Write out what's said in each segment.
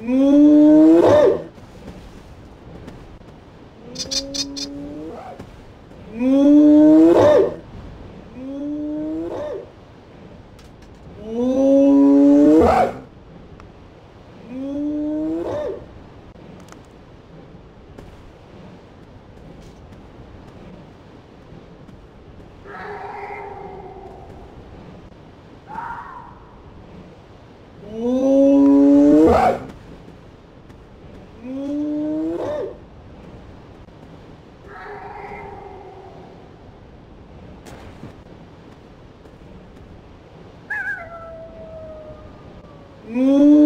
Mm. Ooh.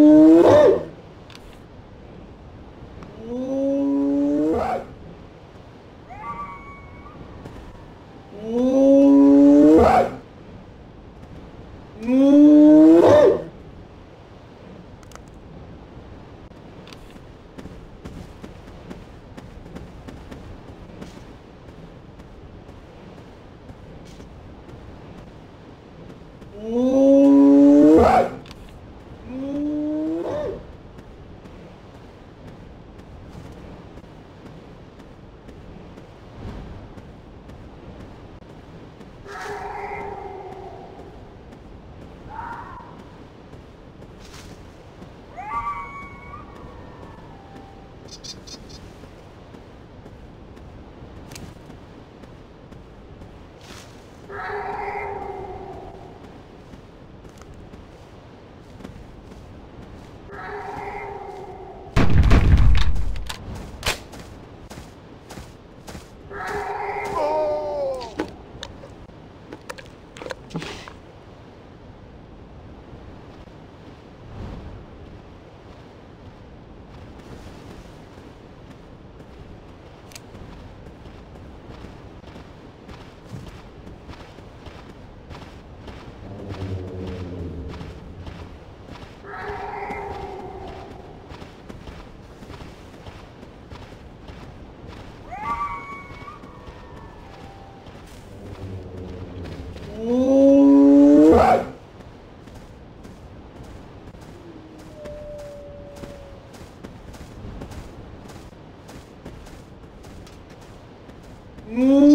Ooh.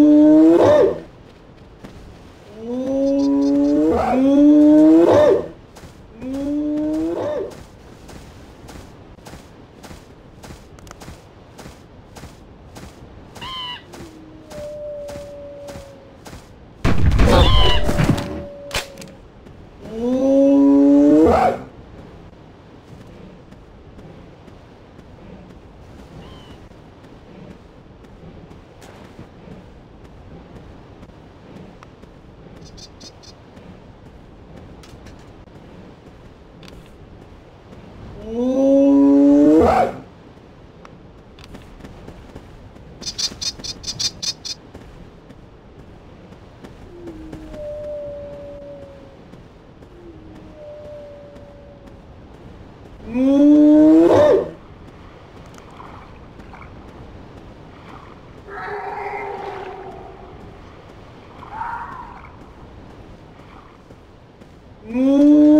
Ooh. Ooh.